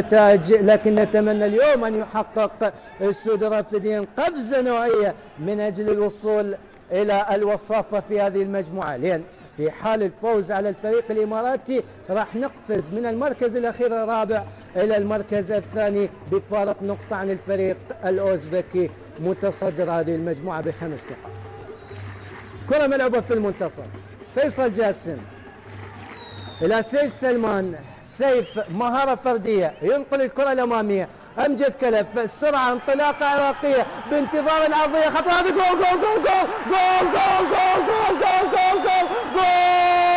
نتائج لكن نتمنى اليوم أن يحقق السود الرافدين قفزة نوعية من أجل الوصول إلى الوصافة في هذه المجموعة. لأن في حال الفوز على الفريق الإماراتي راح نقفز من المركز الأخير الرابع إلى المركز الثاني بفارق نقطة عن الفريق الأوزبكي متصدر هذه المجموعة بخمس نقاط. كرة ملعوبة في المنتصف فيصل جاسم إلى سيف سلمان سيف مهارة فردية ينقل الكرة الأمامية أمجد كلف سرعة انطلاقة عراقية بانتظار العرضية خطأ هذا جول جول جول جول جول جول جول جول جول جول جول جول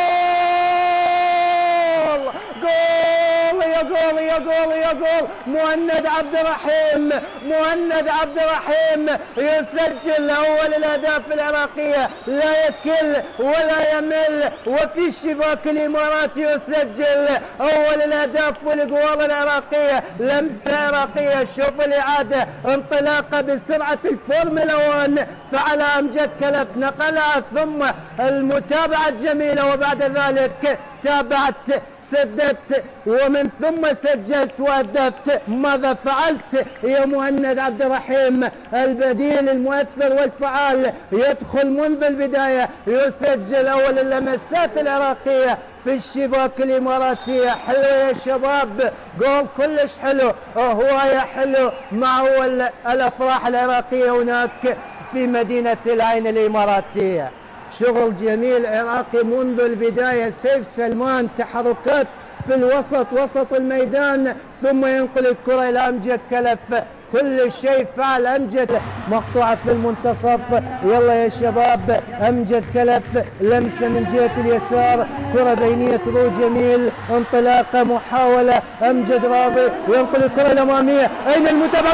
جول يا جول يا جول مهند عبد الرحيم مهند عبد الرحيم يسجل أول الأهداف العراقية. لا يكل ولا يمل وفي الشباك الإماراتي يسجل أول الأهداف والاجوال العراقية. لمسة عراقية شوف الإعادة انطلاقة بسرعة الفورمولا 1 فعل امجد كلف نقلها ثم المتابعة الجميله وبعد ذلك تابعت سددت ومن ثم سجلت وأهدفت ماذا فعلت. يا مهند عبد الرحيم البديل المؤثر والفعال يدخل منذ البداية يسجل أول اللمسات العراقية في الشباك الإماراتية. حلو يا شباب جول كلش حلو هواية حلو مع أول الأفراح العراقية هناك. في مدينة العين الإماراتية شغل جميل عراقي منذ البداية. سيف سلمان تحركات في الوسط وسط الميدان ثم ينقل الكرة إلى أمجد كلف. كل شيء فعل أمجد. مقطوعة في المنتصف. يلا يا شباب أمجد كلف. لمسة من جهة اليسار. كرة بينية ثرو جميل. انطلاقة محاولة. أمجد راضي. وينقل الكرة الأمامية أين المتابعة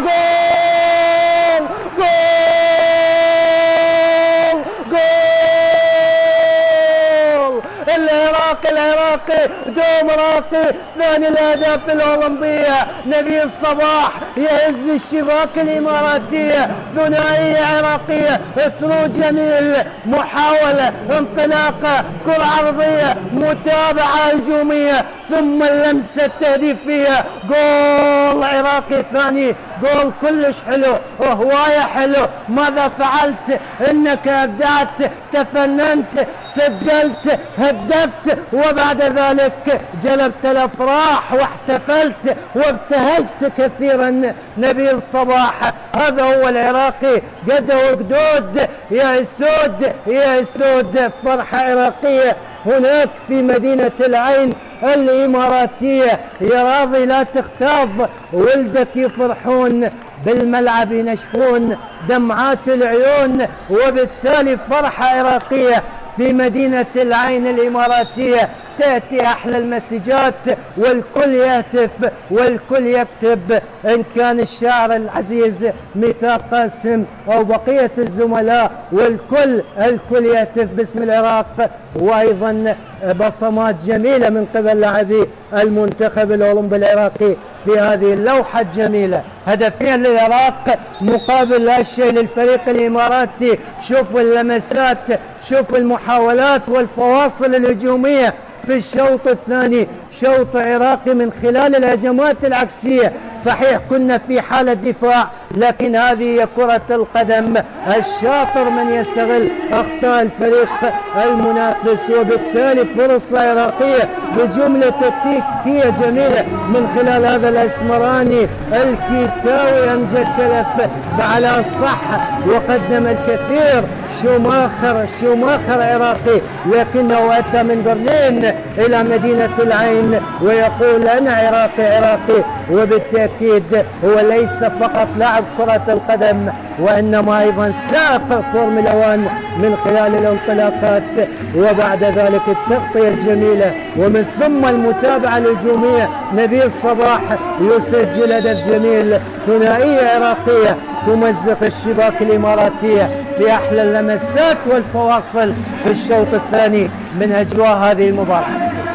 العراقي دوم راقي ثاني الأهداف الأولمبية. نبيل صباح يهز الشباك الإماراتية ثنائية عراقية ثرو جميل محاولة انطلاقة كرة عرضية متابعة هجومية ثم اللمسه التهديفيه جول! عراقي ثاني جول كلش حلو وهواية حلو. ماذا فعلت؟ إنك أبدعت تفننت سجلت هدفت وبعد ذلك جلبت الأفراح واحتفلت وابتهجت كثيرا. نبيل صباح هذا هو العراقي. قد وقدود يا اسود يا اسود فرحة عراقية. هناك في مدينة العين الإماراتية. يا راضي لا تختاف ولدك يفرحون بالملعب ينشفون دمعات العيون وبالتالي فرحة عراقية في مدينة العين الإماراتية. تأتي أحلى المسجات والكل يهتف والكل يكتب. إن كان الشاعر العزيز ميثاق قاسم أو بقية الزملاء والكل الكل يهتف باسم العراق. وأيضا بصمات جميلة من قبل لاعبي المنتخب الأولمبي العراقي في هذه اللوحة الجميلة. هدفين للعراق مقابل لا شيء للفريق الإماراتي. شوفوا اللمسات شوفوا المحاولات والفواصل الهجومية في الشوط الثاني شوط عراقي من خلال الهجمات العكسية. صحيح كنا في حالة دفاع لكن هذه هي كرة القدم. الشاطر من يستغل أخطاء الفريق المنافس وبالتالي فرصة عراقية بجملة تكتيكية جميلة من خلال هذا الأسمراني الكيتاوي أمجد كلف على الصح وقدم الكثير. شوماخر شوماخر عراقي لكنه أتى من برلين. إلى مدينة العين ويقول أنا عراقي عراقي وبالتأكيد هو ليس فقط لاعب كرة القدم وإنما أيضا ساق فورمولا 1 من خلال الانطلاقات وبعد ذلك التغطية الجميلة ومن ثم المتابعة الهجومية نبيل صباح يسجل هدف جميل ثنائية عراقية تمزق الشباك الإماراتية في أحلى اللمسات والفواصل في الشوط الثاني من أجواء هذه المباراة.